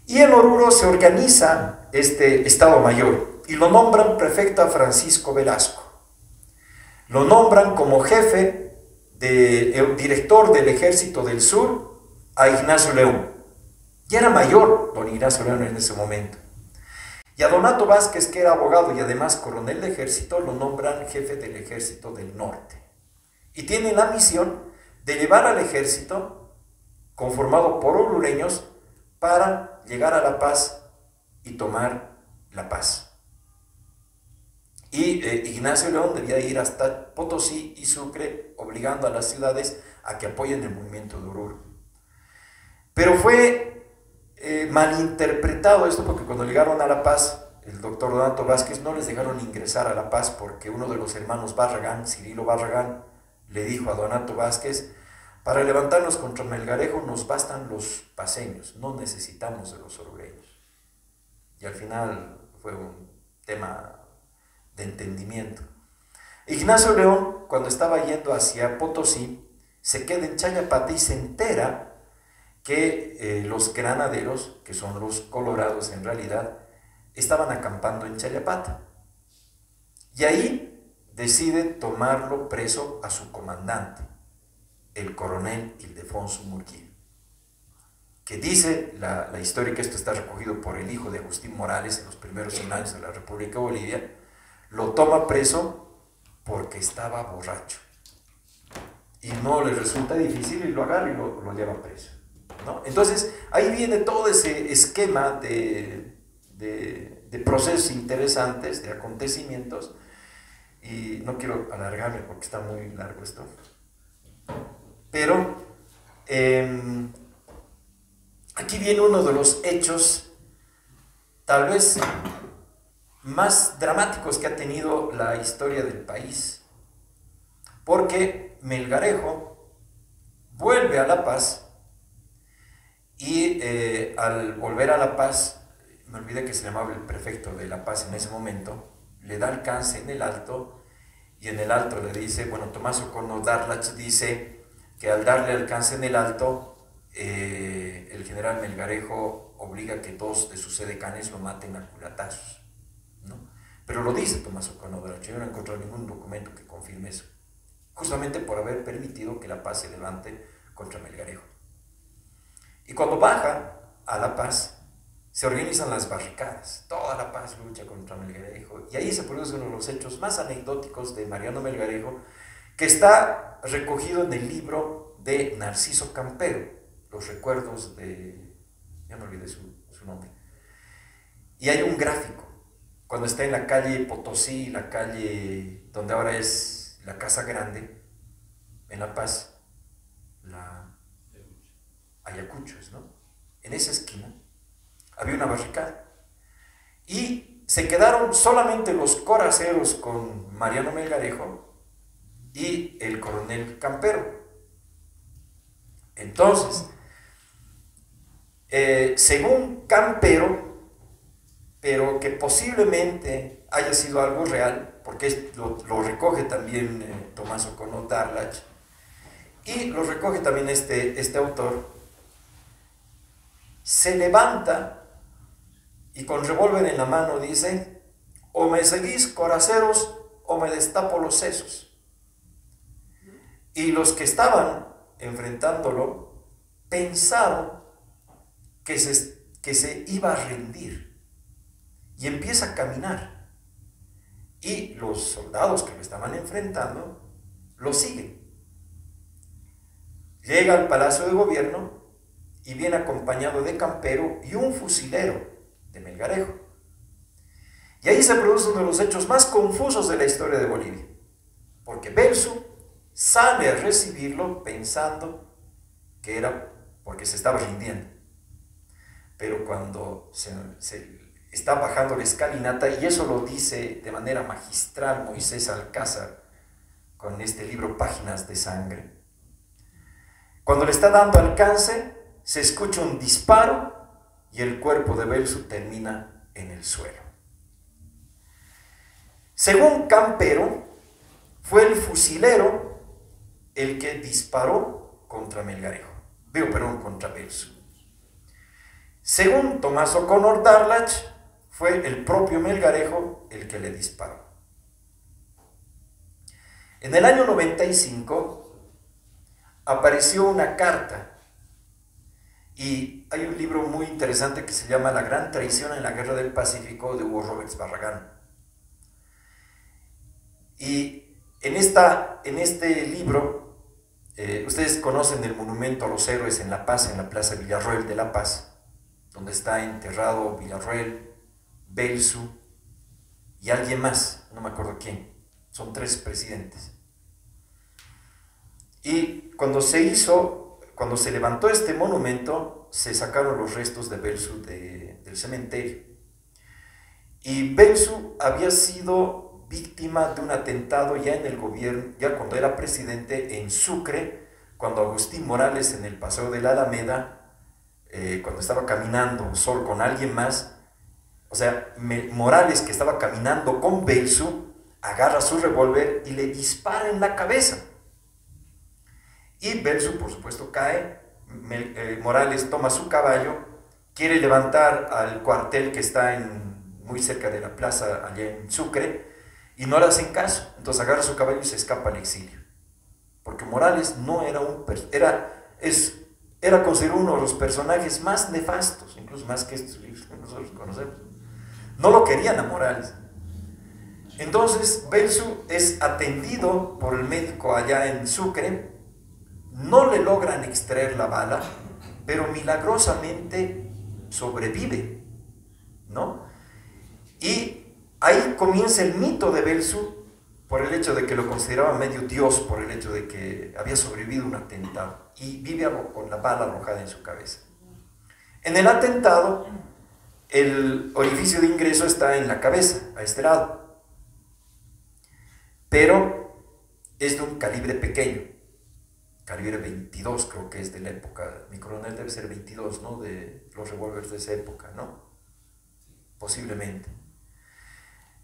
Y en Oruro se organiza este Estado Mayor y lo nombran prefecto a Francisco Velasco. Lo nombran como jefe, de, el director del Ejército del Sur a Ignacio León. Ya era mayor don Ignacio León en ese momento. Y a Donato Vázquez, que era abogado y además coronel de ejército, lo nombran jefe del Ejército del Norte. Y tienen la misión de llevar al ejército, conformado por orureños, para llegar a la paz y tomar la paz. Y eh, Ignacio León debía ir hasta Potosí y Sucre, obligando a las ciudades a que apoyen el movimiento de Oruro. Pero fue eh, malinterpretado esto porque cuando llegaron a La Paz, el doctor Donato Vázquez no les dejaron ingresar a La Paz porque uno de los hermanos Barragán, Cirilo Barragán, le dijo a Donato Vázquez, para levantarnos contra Melgarejo nos bastan los paseños, no necesitamos de los orureños. Y al final fue un tema de entendimiento. Ignacio León, cuando estaba yendo hacia Potosí, se queda en Chayapata y se entera que eh, los granaderos, que son los colorados en realidad, estaban acampando en Chayapata. Y ahí decide tomarlo preso a su comandante el coronel Ildefonso Murguía, que dice la, historia que esto está recogido por el hijo de Agustín Morales en los primeros 100 años de la República de Bolivia, lo toma preso porque estaba borracho. Y no le resulta difícil y lo agarra y lo, lleva preso. ¿no? Entonces, ahí viene todo ese esquema de, de procesos interesantes, de acontecimientos, y no quiero alargarme porque está muy largo esto. Pero em, aquí viene uno de los hechos tal vez más dramáticos que ha tenido la historia del país. Porque Melgarejo vuelve a La Paz y eh, al volver a La Paz, me olvidé que se llamaba el prefecto de La Paz en ese momento, le da alcance en el alto y en el alto le dice, bueno, Tomás Ocono Darlach dice, que al darle alcance en el alto, eh, el general Melgarejo obliga a que dos de sus edecanes lo maten a culatazos. Pero lo dice Tomás O'Connor, yo no he encontrado ningún documento que confirme eso, justamente por haber permitido que la paz se levante contra Melgarejo. Y cuando baja a La Paz, se organizan las barricadas, toda La Paz lucha contra Melgarejo, y ahí se produce uno de los hechos más anecdóticos de Mariano Melgarejo, que está recogido en el libro de Narciso Campero, Los recuerdos de... ya me olvidé su, nombre. Y hay un gráfico, cuando está en la calle Potosí, la calle donde ahora es la Casa Grande, en La Paz, la Ayacuchos, ¿no? En esa esquina había una barricada. Y se quedaron solamente los coraceros con Mariano Melgarejo y el coronel Campero. Entonces, eh, según Campero, pero que posiblemente haya sido algo real, porque lo, recoge también eh, Tomás O'Connor Darlach, y lo recoge también este, este autor, se levanta y con revólver en la mano dice, o me seguís coraceros o me destapo los sesos. Y los que estaban enfrentándolo pensaron que se, que se iba a rendir y empieza a caminar. Y los soldados que lo estaban enfrentando lo siguen. Llega al palacio de gobierno y viene acompañado de Campero y un fusilero de Melgarejo. Y ahí se produce uno de los hechos más confusos de la historia de Bolivia, porque Belsu sale a recibirlo pensando que era porque se estaba rindiendo. Pero cuando se, está bajando la escalinata, y eso lo dice de manera magistral Moisés Alcázar con este libro Páginas de Sangre, cuando le está dando alcance, se escucha un disparo y el cuerpo de Belsu termina en el suelo. Según Campero, fue el fusilero el que disparó contra Melgarejo, veo, perdón, contra Belsu. Según Tomás O'Connor Darlach, fue el propio Melgarejo el que le disparó. En el año 95 apareció una carta y hay un libro muy interesante que se llama La gran traición en la guerra del Pacífico de Hugo Roberts Barragán. Y en, esta, en este libro, eh, ustedes conocen el monumento a los héroes en La Paz, en la Plaza Villarroel de La Paz, donde está enterrado Villarroel, Belsu y alguien más, no me acuerdo quién. Son tres presidentes. Y cuando se hizo cuando se levantó este monumento, se sacaron los restos de Belsu del cementerio. Y Belsu había sido víctima de un atentado ya en el gobierno, ya cuando era presidente en Sucre, cuando Agustín Morales en el Paseo de la Alameda, eh, cuando estaba caminando solo con alguien más, o sea, Morales que estaba caminando con Belsu, agarra su revólver y le dispara en la cabeza. Y Belsu, por supuesto, cae. Eh, Morales toma su caballo, quiere levantar al cuartel que está muy cerca de la plaza, allá en Sucre, y no le hacen caso. Entonces agarra su caballo y se escapa al exilio. Porque Morales no era un... Era, es, era considerado uno de los personajes más nefastos, incluso más que estos libros que nosotros conocemos. No lo querían a Morales. Entonces Belsu es atendido por el médico allá en Sucre, no le logran extraer la bala, pero milagrosamente sobrevive, ¿no? Y ahí comienza el mito de Belsu por el hecho de que lo consideraba medio dios, por el hecho de que había sobrevivido un atentado y vive con la bala arrojada en su cabeza. En el atentado, el orificio de ingreso está en la cabeza, a este lado, pero es de un calibre pequeño calibre 22, creo que es de la época. Mi coronel debe ser 22, ¿no? De los revólveres de esa época, ¿no? Posiblemente.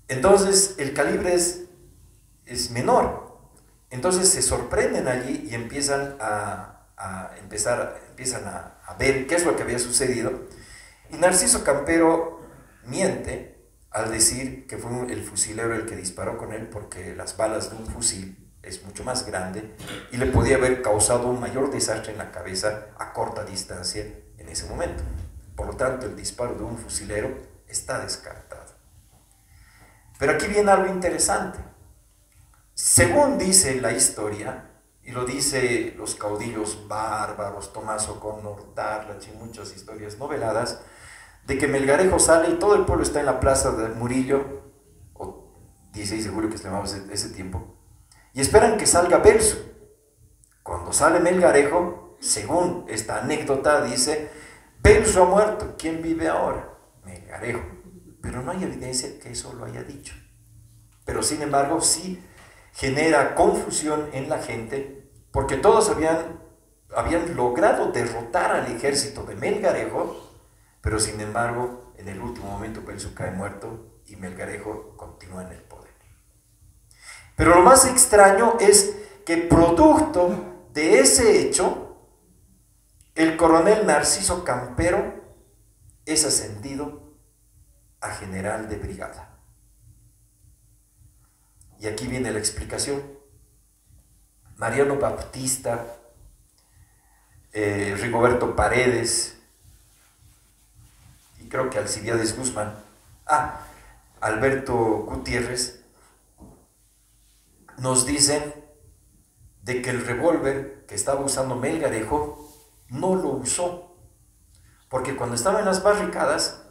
Entonces, el calibre es, es menor. Entonces se sorprenden allí y empiezan a, a empezar, empiezan a, a, ver qué es lo que había sucedido. Narciso Campero miente al decir que fue el fusilero el que disparó con él porque las balas de un fusil es mucho más grande y le podía haber causado un mayor desastre en la cabeza a corta distancia en ese momento. Por lo tanto, el disparo de un fusilero está descartado. Pero aquí viene algo interesante. Según dice la historia, y lo dice los caudillos bárbaros, Tomás O'Connor, Darlach y muchas historias noveladas, de que Melgarejo sale y todo el pueblo está en la plaza de Murillo, o 16 de julio que se llamaba ese tiempo, y esperan que salga Belsu. Cuando sale Melgarejo, según esta anécdota, dice, Belsu ha muerto, ¿quién vive ahora? Melgarejo. Pero no hay evidencia que eso lo haya dicho. Pero sin embargo, sí, genera confusión en la gente, porque todos habían, habían logrado derrotar al ejército de Melgarejo, pero sin embargo, en el último momento Belsu cae muerto y Melgarejo continúa en el poder. Pero lo más extraño es que producto de ese hecho, el coronel Narciso Campero es ascendido a general de brigada. Y aquí viene la explicación. Mariano Baptista, eh, Rigoberto Paredes, creo que Alcibiades Guzmán, ah, Alberto Gutiérrez, nos dicen de que el revólver que estaba usando Melgarejo no lo usó, porque cuando estaba en las barricadas,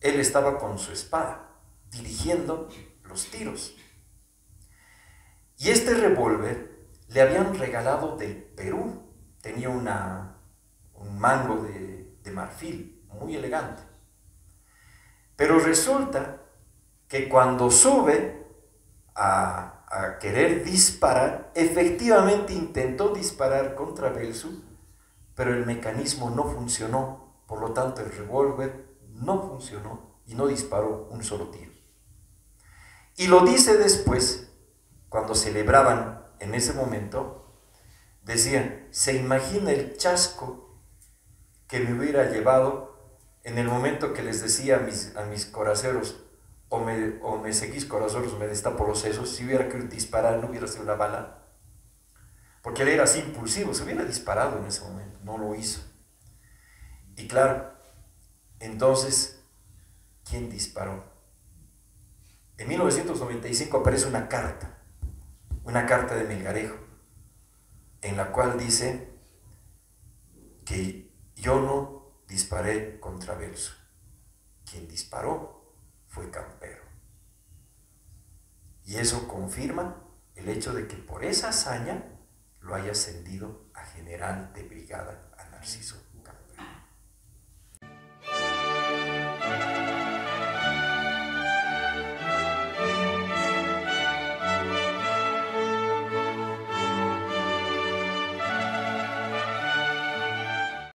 él estaba con su espada, dirigiendo los tiros. Y este revólver le habían regalado del Perú. Tenía una, un mango de, de marfil muy elegante. Pero resulta que cuando sube a, querer disparar, efectivamente intentó disparar contra Belsu, pero el mecanismo no funcionó. Por lo tanto, el revólver no funcionó y no disparó un solo tiro. Y lo dice después cuando celebraban en ese momento, decían, se imagina el chasco que me hubiera llevado en el momento que les decía a mis, a mis coraceros, o me, o me seguís coraceros, me destapo los sesos, si hubiera querido disparar, no hubiera sido una bala. Porque él era así impulsivo, se hubiera disparado en ese momento, no lo hizo. Y claro, entonces, ¿quién disparó? En 1995 aparece una carta una carta de Melgarejo, en la cual dice que yo no disparé contra Belso, quien disparó fue Campero. Y eso confirma el hecho de que por esa hazaña lo haya ascendido a general de brigada a Narciso